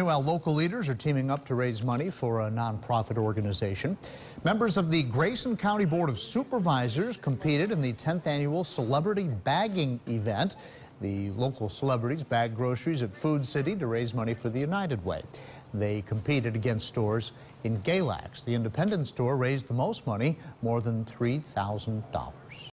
Meanwhile, local leaders are teaming up to raise money for a nonprofit organization. Members of the Grayson County Board of Supervisors competed in the 10th annual celebrity bagging event. The local celebrities bagged groceries at Food City to raise money for the United Way. They competed against stores in Galax. The independent store raised the most money, more than $3,000.